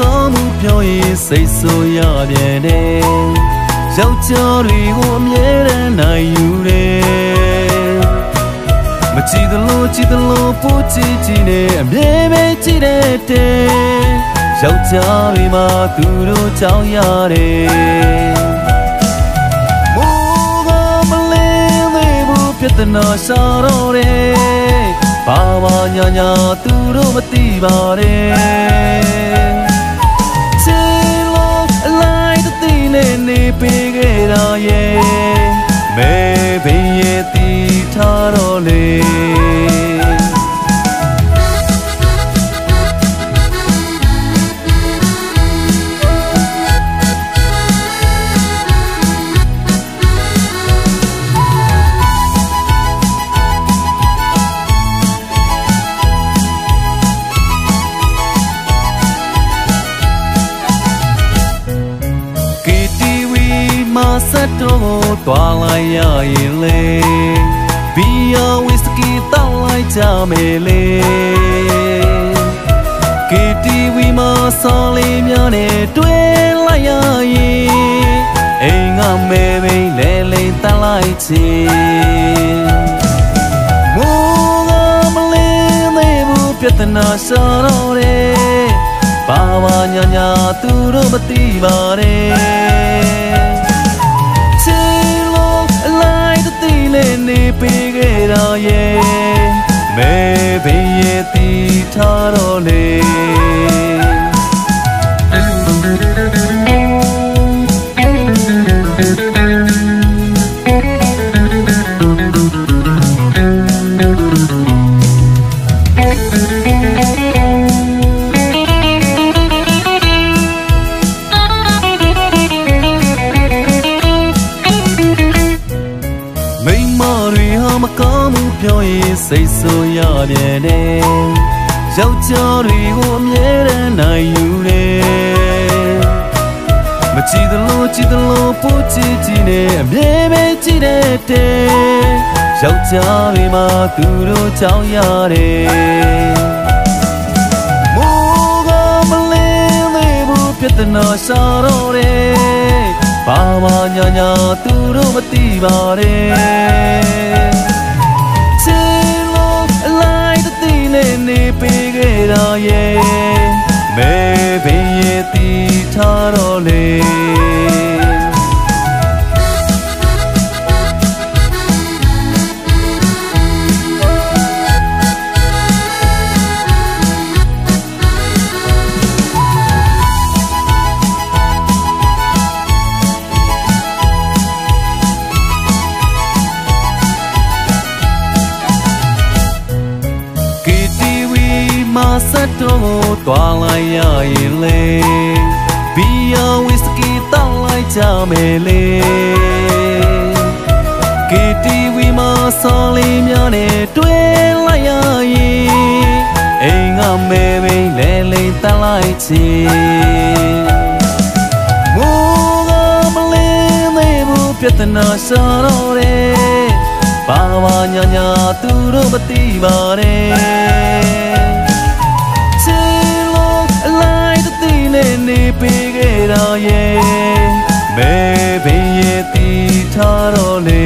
ကောင်းမှုပြောရင်စိတ်ဆိုးရပြန်တယ်ယောက်ျားတွေကိုအမြဲတမ်းနိုင်ယူတယ်မကြည့်သလိုကြည့်သလိုပို့ကြည့်ကြည့်နေအမြဲပဲကြည့်တဲ့တဲ့ယောက်ျားတွေမှာသူတို့ကြောင်းရတယ်ပြဿနာရှာတော့တယ်ဘာဘာညာညာသူတို့မသိပါနဲ့ ရဲ့မဲဘင်းရဲ့တီထားတော့လေ ဆက်တော့တွာလိုက်ရရင်လေဘီယာဝီစကီတောင်းလိုက်ကြမယ်လေ KTV မှာဆောင်းလေးများနဲ့တွေ့လိုက်ရရင်အိမ်ကမဲဘိန်လဲလိန်တန်းလိုက်ချင်မိုးကမလင်းသေးဘူးပြဿနာရှာတော့တယ်ဘာဘာညာညာသူတို့မသိပါနဲ့ ပေးခဲ့တာရဲ့မဲဘင်းရဲ့တီထားတော့လေ ပြောရင်စိတ်ဆိုးရပြန်တယ်ယောက်ျားတွေကိုအမြဲတမ်းနိုင်ယူတယ်မကြည့်သလိုကြည့်သလိုပို့ကြည့်ကြည့်နေအမြဲပဲကြည့်တဲ့တဲ့ယောက်ျားတွေမှာသူတို့ကြောင်းရတယ်မိုးကမလင်းသေးဘူးပြဿနာရှာတော့တယ်ဘာမှညာညာသူတို့မသိပါနဲ့ ပေးခဲ့တာ တော့တွာလိုက်ရရင်လေဘီယာဝီစကီတောင်းလိုက်ကြမယ်လေ KTV မှာဆောင်းလေးများနဲ့တွေ့လိုက်ရရင်အိမ်ကမဲဘိန်လဲလိန်တန်းလိုက်ချင်မိုးကမလင်းသေးဘူးပြဿနာရှာတော့တယ်ဘာဘာညာညာသူတို့မသိပါနဲ့နေ ပေးခဲ့တာရဲ့မဲဘင်းရဲ့တီထားတော့လေ